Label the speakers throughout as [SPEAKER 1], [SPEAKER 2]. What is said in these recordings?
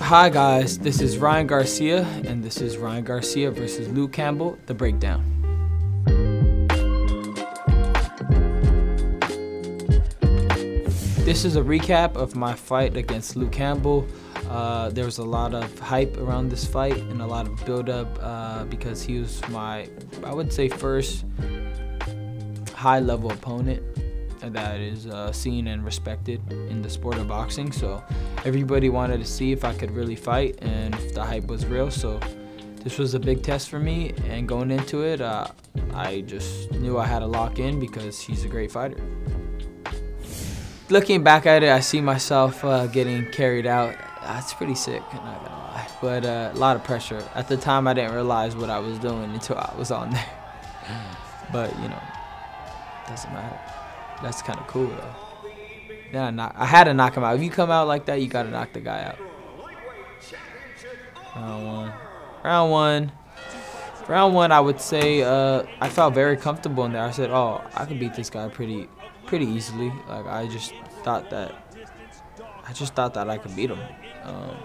[SPEAKER 1] Hi guys, this is Ryan Garcia, and this is Ryan Garcia versus Luke Campbell, The Breakdown. This is a recap of my fight against Luke Campbell. Uh, there was a lot of hype around this fight and a lot of build-up uh, because he was my, I would say, first high-level opponent that is uh, seen and respected in the sport of boxing. So everybody wanted to see if I could really fight and if the hype was real. So this was a big test for me. And going into it, uh, I just knew I had to lock in because he's a great fighter. Looking back at it, I see myself uh, getting carried out. That's pretty sick, I'm not gonna lie. But uh, a lot of pressure. At the time, I didn't realize what I was doing until I was on there. but you know, doesn't matter. That's kind of cool though. Then I, knock, I had to knock him out. If you come out like that, you gotta knock the guy out. Round one. Round one. Round one, I would say uh, I felt very comfortable in there. I said, "Oh, I can beat this guy pretty, pretty easily." Like I just thought that. I just thought that I could beat him. Um,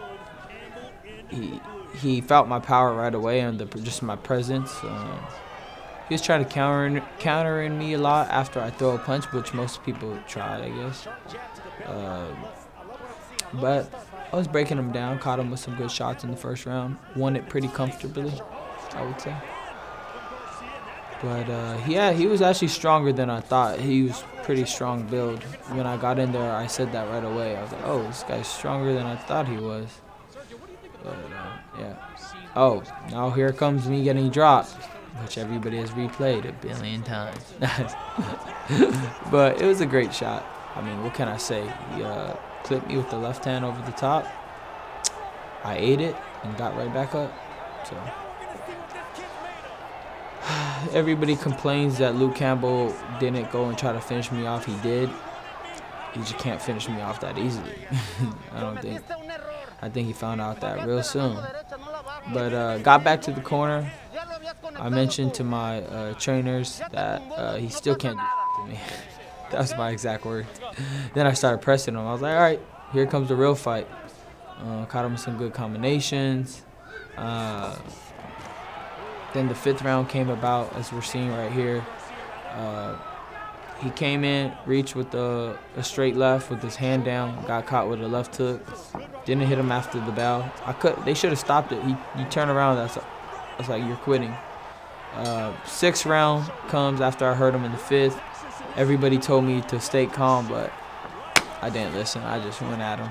[SPEAKER 1] he he felt my power right away and the just my presence. Um, he was trying to counter countering me a lot after I throw a punch, which most people try, I guess. Uh, but I was breaking him down, caught him with some good shots in the first round, won it pretty comfortably, I would say. But uh, yeah, he was actually stronger than I thought. He was pretty strong build. When I got in there, I said that right away. I was like, oh, this guy's stronger than I thought he was. But uh, yeah. Oh, now here comes me getting dropped, which everybody has replayed a billion times. but it was a great shot. I mean, what can I say? He uh, clipped me with the left hand over the top. I ate it and got right back up. So everybody complains that Luke Campbell didn't go and try to finish me off. He did. He just can't finish me off that easily. I don't think. I think he found out that real soon. But uh, got back to the corner. I mentioned to my uh, trainers that uh, he still can't do to me. that was my exact word. then I started pressing him. I was like, all right, here comes the real fight. Uh, caught him some good combinations. Uh, then the fifth round came about, as we're seeing right here. Uh, he came in, reached with a, a, straight left with his hand down, got caught with a left hook. Didn't hit him after the bell. I could. They should have stopped it. He, he turned around. That's, that's like you're quitting. Uh, sixth round comes after I heard him in the fifth. Everybody told me to stay calm, but I didn't listen. I just went at him.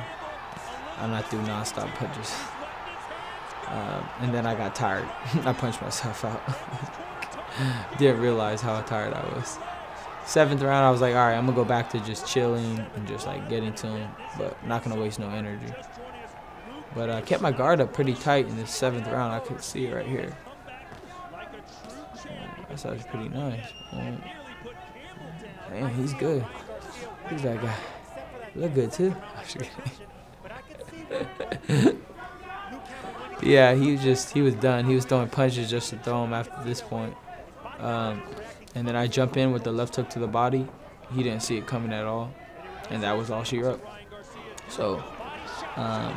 [SPEAKER 1] I'm not doing nonstop punches. Um, and then I got tired. I punched myself out. Didn't realize how tired I was. Seventh round, I was like, all right, I'm gonna go back to just chilling and just like getting to him, but not gonna waste no energy. But I kept my guard up pretty tight in the seventh round. I could see it right here. That's actually pretty nice. Um, man, he's good. Who's that guy? Look good too. yeah, he was just he was done. He was throwing punches just to throw him after this point. Um, and then I jump in with the left hook to the body. He didn't see it coming at all, and that was all she wrote. So, um,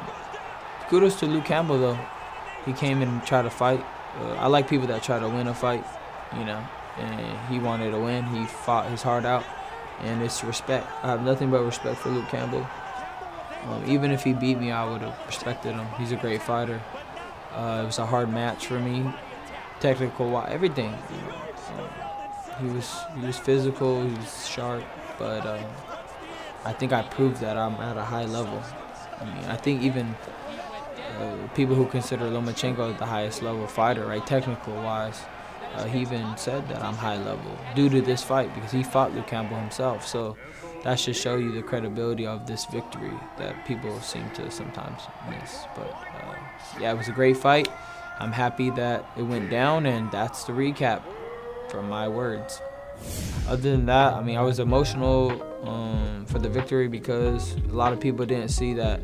[SPEAKER 1] kudos to Luke Campbell though. He came in and tried to fight. Uh, I like people that try to win a fight, you know. And he wanted to win. He fought his heart out, and it's respect. I have nothing but respect for Luke Campbell. Um, even if he beat me, I would have respected him. He's a great fighter. Uh, it was a hard match for me, technical, everything. You know. um, he was he was physical, he was sharp, but uh, I think I proved that I'm at a high level. I mean, I think even uh, people who consider Lomachenko the highest level fighter, right, technical wise, uh, he even said that I'm high level due to this fight because he fought Luke Campbell himself. So that should show you the credibility of this victory that people seem to sometimes miss. But uh, yeah, it was a great fight. I'm happy that it went down, and that's the recap from my words. Other than that, I mean, I was emotional um, for the victory because a lot of people didn't see that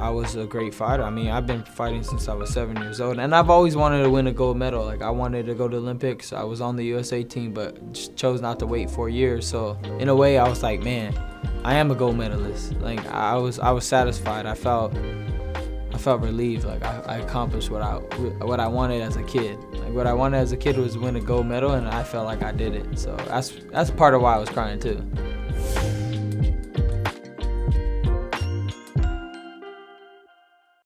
[SPEAKER 1] I was a great fighter. I mean, I've been fighting since I was seven years old, and I've always wanted to win a gold medal. Like I wanted to go to the Olympics. I was on the USA team, but chose not to wait four years. So in a way, I was like, man, I am a gold medalist. Like I was, I was satisfied. I felt I felt relieved. Like I, I accomplished what I what I wanted as a kid. Like what I wanted as a kid was to win a gold medal, and I felt like I did it. So that's that's part of why I was crying too.